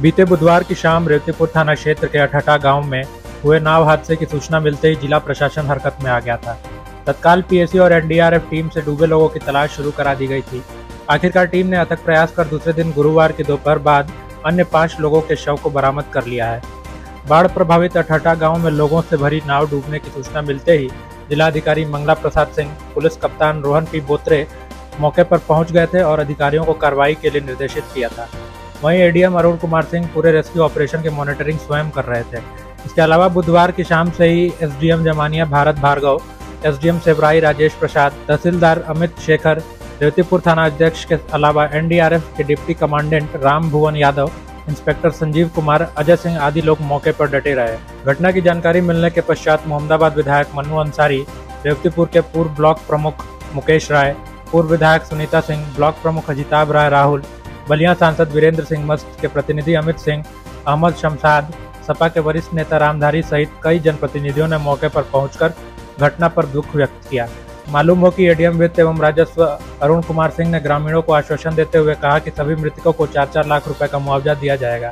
बीते बुधवार की शाम रेवतीपुर थाना क्षेत्र के अठटा गाँव में हुए नाव हादसे की सूचना मिलते ही जिला प्रशासन हरकत में आ गया था। तत्काल पीएससी और एनडीआरएफ टीम से डूबे लोगों की तलाश शुरू करा दी गई थी। आखिरकार टीम ने अथक प्रयास कर दूसरे दिन गुरुवार की दोपहर बाद अन्य पाँच लोगों के शव को बरामद कर लिया है। बाढ़ प्रभावित अठटा गाँव में लोगों से भरी नाव डूबने की सूचना मिलते ही जिलाधिकारी मंगला प्रसाद सिंह, पुलिस कप्तान रोहन पी बोत्रे मौके पर पहुँच गए थे और अधिकारियों को कार्रवाई के लिए निर्देशित किया था। वहीं एडीएम अरुण कुमार सिंह पूरे रेस्क्यू ऑपरेशन की मॉनिटरिंग स्वयं कर रहे थे। इसके अलावा बुधवार की शाम से ही एसडीएम जमानिया भारत भार्गव एसडीएम सेवराई राजेश प्रसाद, तहसीलदार अमित शेखर, रेवतीपुर थाना अध्यक्ष के अलावा एनडीआरएफ के deputy commandant Ram Bhuvan Yadav, inspector Sanjeev Kumar, Ajay Singh आदि लोग मौके पर डटे रहे। घटना की जानकारी मिलने के पश्चात मोहम्मदाबाद विधायक मनु अंसारी, रेवतीपुर के पूर्व ब्लॉक प्रमुख मुकेश राय, पूर्व विधायक सुनीता सिंह, ब्लॉक प्रमुख अजिताभ राय राहुल बलिया सांसद वीरेंद्र सिंह मस्त के प्रतिनिधि अमित सिंह, अहमद शमशाद, सपा के वरिष्ठ नेता रामधारी सहित कई जनप्रतिनिधियों ने मौके पर पहुंचकर घटना पर दुख व्यक्त किया। मालूम हो कि एडीएम वित्त एवं राजस्व अरुण कुमार सिंह ने ग्रामीणों को आश्वासन देते हुए कहा कि सभी मृतकों को चार चार लाख रुपए का मुआवजा दिया जाएगा।